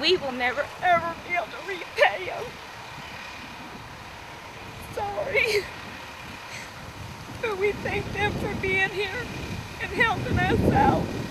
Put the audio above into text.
we will never ever be able to repay them. Sorry. But we thank them for being here and helping us out.